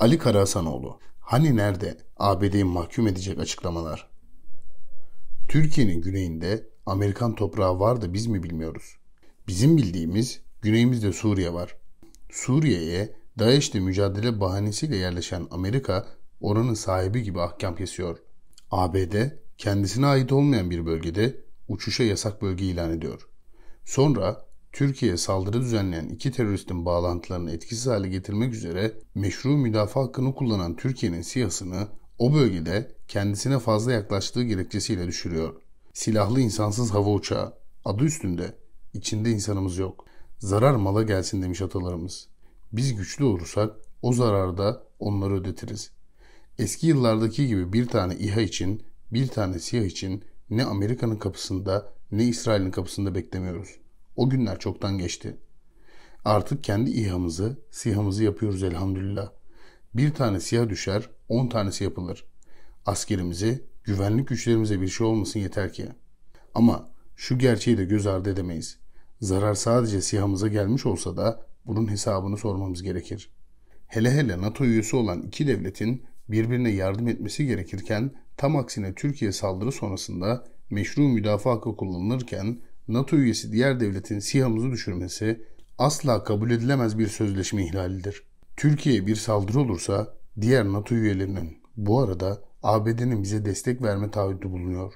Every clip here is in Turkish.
Ali Karahasanoğlu, hani nerede ABD'yi mahkum edecek açıklamalar? Türkiye'nin güneyinde Amerikan toprağı var da biz mi bilmiyoruz? Bizim bildiğimiz güneyimizde Suriye var. Suriye'ye DAEŞ'le mücadele bahanesiyle yerleşen Amerika oranın sahibi gibi ahkam kesiyor. ABD kendisine ait olmayan bir bölgede uçuşa yasak bölge ilan ediyor. Sonra Türkiye'ye saldırı düzenleyen iki teröristin bağlantılarını etkisiz hale getirmek üzere meşru müdafaa hakkını kullanan Türkiye'nin siyasını o bölgede kendisine fazla yaklaştığı gerekçesiyle düşürüyor. Silahlı insansız hava uçağı, adı üstünde, içinde insanımız yok. Zarar mala gelsin demiş atalarımız. Biz güçlü olursak o zararı da onları ödetiriz. Eski yıllardaki gibi bir tane İHA için, bir tane SİHA için ne Amerika'nın kapısında ne İsrail'in kapısında beklemiyoruz. O günler çoktan geçti. Artık kendi İHA'mızı, SİHA'mızı yapıyoruz elhamdülillah. Bir tane SİHA düşer, on tanesi yapılır. Askerimizi, güvenlik güçlerimize bir şey olmasın yeter ki. Ama şu gerçeği de göz ardı edemeyiz. Zarar sadece SİHA'mıza gelmiş olsa da bunun hesabını sormamız gerekir. Hele hele NATO üyesi olan iki devletin birbirine yardım etmesi gerekirken tam aksine Türkiye saldırı sonrasında meşru müdafaa hakkı kullanılırken NATO üyesi diğer devletin SİHA'mızı düşürmesi asla kabul edilemez bir sözleşme ihlalidir. Türkiye bir saldırı olursa diğer NATO üyelerinin bu arada ABD'nin bize destek verme taahhütü bulunuyor.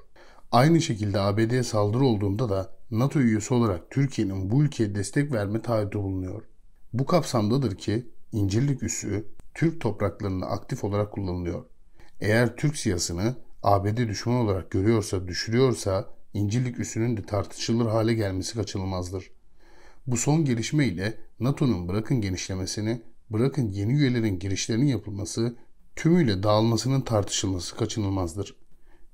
Aynı şekilde ABD'ye saldırı olduğunda da NATO üyesi olarak Türkiye'nin bu ülkeye destek verme taahhütü bulunuyor. Bu kapsamdadır ki İncirlik üssü Türk topraklarında aktif olarak kullanılıyor. Eğer Türk siyasını ABD düşman olarak görüyorsa, düşürüyorsa İncirlik üssünün de tartışılır hale gelmesi kaçınılmazdır. Bu son gelişme ile NATO'nun bırakın genişlemesini, bırakın yeni üyelerin girişlerinin yapılması, tümüyle dağılmasının tartışılması kaçınılmazdır.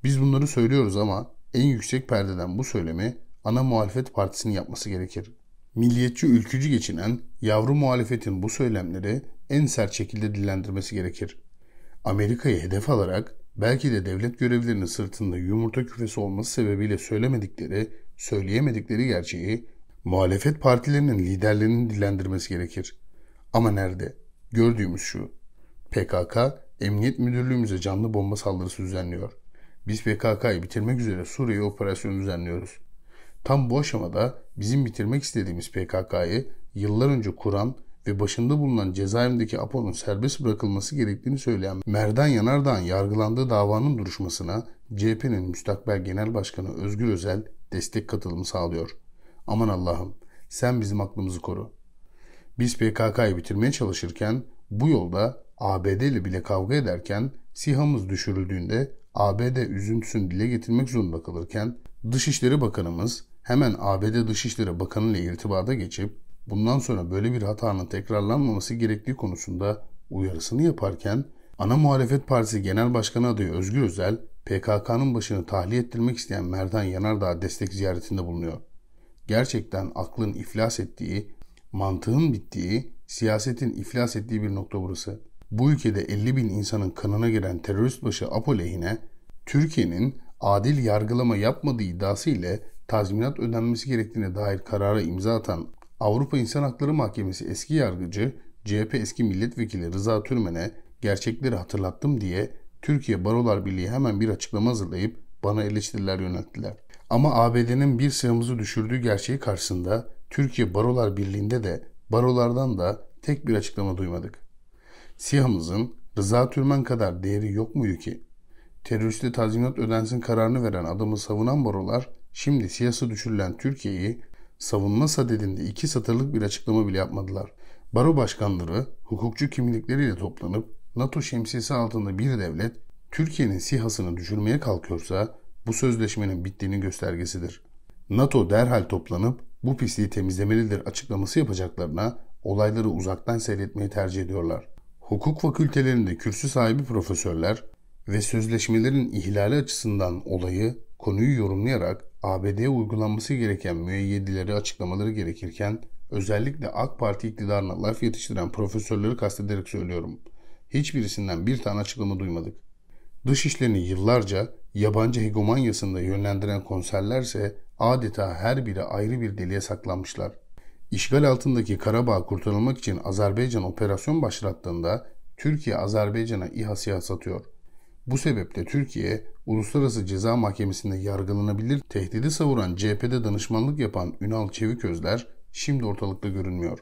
Biz bunları söylüyoruz ama en yüksek perdeden bu söylemi ana muhalefet partisinin yapması gerekir. Milliyetçi ülkücü geçinen yavru muhalefetin bu söylemleri en sert şekilde dillendirmesi gerekir. Amerika'yı hedef alarak belki de devlet görevlilerinin sırtında yumurta küfesi olması sebebiyle söylemedikleri, söyleyemedikleri gerçeği muhalefet partilerinin liderlerinin dillendirmesi gerekir. Ama nerede? Gördüğümüz şu. PKK, Emniyet Müdürlüğümüze canlı bomba saldırısı düzenliyor. Biz PKK'yı bitirmek üzere Suriye operasyonu düzenliyoruz. Tam bu aşamada bizim bitirmek istediğimiz PKK'yı yıllar önce kuran ve başında bulunan cezaevindeki Apo'nun serbest bırakılması gerektiğini söyleyen Merdan Yanardağ'ın yargılandığı davanın duruşmasına CHP'nin müstakbel genel başkanı Özgür Özel destek katılımı sağlıyor. Aman Allah'ım sen bizim aklımızı koru. Biz PKK'yı bitirmeye çalışırken bu yolda ABD ile bile kavga ederken SİHA'mız düşürüldüğünde ABD üzüntüsünü dile getirmek zorunda kalırken Dışişleri Bakanımız hemen ABD Dışişleri Bakanı ile irtibata geçip bundan sonra böyle bir hatanın tekrarlanmaması gerektiği konusunda uyarısını yaparken ana muhalefet partisi genel başkanı adayı Özgür Özel PKK'nın başını tahliye ettirmek isteyen Merdan Yanardağ destek ziyaretinde bulunuyor. Gerçekten aklın iflas ettiği, mantığın bittiği, siyasetin iflas ettiği bir nokta burası. Bu ülkede 50 bin insanın kanına giren terörist başı Apo lehine Türkiye'nin adil yargılama yapmadığı iddiası ile tazminat ödenmesi gerektiğine dair karara imza atan Avrupa İnsan Hakları Mahkemesi eski yargıcı CHP eski milletvekili Rıza Türmen'e gerçekleri hatırlattım diye Türkiye Barolar Birliği hemen bir açıklama hazırlayıp bana eleştiriler yönelttiler. Ama ABD'nin bir sığımızı düşürdüğü gerçeği karşısında Türkiye Barolar Birliği'nde de barolardan da tek bir açıklama duymadık. SİHA'mızın Rıza Türmen kadar değeri yok muydu ki? Teröriste tazminat ödensin kararını veren adamı savunan barolar şimdi siyasi düşürülen Türkiye'yi savunma sadedinde iki satırlık bir açıklama bile yapmadılar. Baro başkanları hukukçu kimlikleriyle toplanıp NATO şemsiyesi altında bir devlet Türkiye'nin SİHA'sını düşürmeye kalkıyorsa bu sözleşmenin bittiğinin göstergesidir. NATO derhal toplanıp bu pisliği temizlemelidir açıklaması yapacaklarına olayları uzaktan seyretmeyi tercih ediyorlar. Hukuk fakültelerinde kürsü sahibi profesörler ve sözleşmelerin ihlali açısından olayı, konuyu yorumlayarak ABD'ye uygulanması gereken müeyyedileri açıklamaları gerekirken özellikle AK Parti iktidarına laf yetiştiren profesörleri kastederek söylüyorum. Hiçbirisinden bir tane açıklama duymadık. Dış işlerini yıllarca yabancı hegemonyasında yönlendiren konserlerse adeta her biri ayrı bir deliğe saklanmışlar. İşgal altındaki Karabağ kurtarılmak için Azerbaycan operasyon başlattığında Türkiye Azerbaycan'a İHA satıyor. Bu sebeple Türkiye, Uluslararası Ceza Mahkemesi'nde yargılanabilir tehdidi savuran CHP'de danışmanlık yapan Ünal Çeviközler şimdi ortalıkta görünmüyor.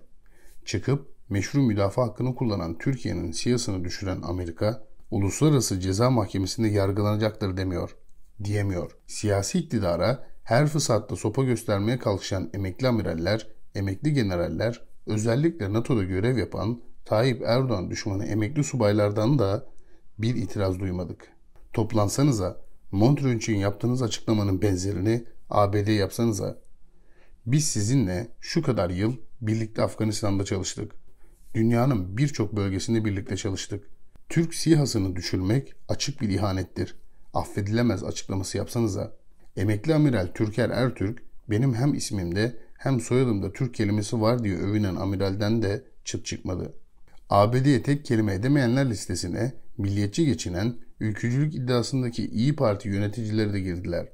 Çıkıp meşru müdafaa hakkını kullanan Türkiye'nin siyasını düşüren Amerika, Uluslararası Ceza Mahkemesi'nde yargılanacaktır demiyor, diyemiyor. Siyasi iktidara her fırsatta sopa göstermeye kalkışan emekli amiraller, emekli generaller, özellikle NATO'da görev yapan Tayyip Erdoğan düşmanı emekli subaylardan da bir itiraz duymadık. Toplansanıza, Montreux için yaptığınız açıklamanın benzerini ABD yapsanıza. Biz sizinle şu kadar yıl birlikte Afganistan'da çalıştık. Dünyanın birçok bölgesinde birlikte çalıştık. Türk SİHA'sını düşürmek açık bir ihanettir. Affedilemez açıklaması yapsanıza. Emekli Amiral Türker Ertürk benim hem ismimde hem soyadımda Türk kelimesi var diye övünen amiralden de çıt çıkmadı. ABD'ye tek kelime edemeyenler listesine milliyetçi geçinen ülkücülük iddiasındaki İyi Parti yöneticileri de girdiler.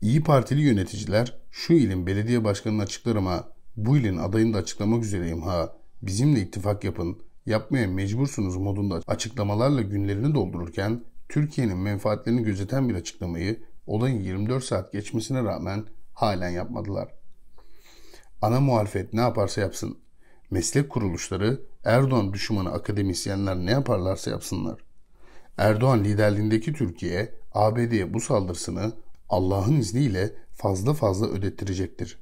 İyi Partili yöneticiler şu ilin belediye başkanını açıklar ama bu ilin adayını da açıklamak üzereyim ha. Bizimle ittifak yapın, yapmaya mecbursunuz modunda açıklamalarla günlerini doldururken Türkiye'nin menfaatlerini gözeten bir açıklamayı olayın 24 saat geçmesine rağmen halen yapmadılar. Ana muhalefet ne yaparsa yapsın. Meslek kuruluşları Erdoğan düşmanı akademisyenler ne yaparlarsa yapsınlar. Erdoğan liderliğindeki Türkiye ABD'ye bu saldırısını Allah'ın izniyle fazla fazla ödettirecektir.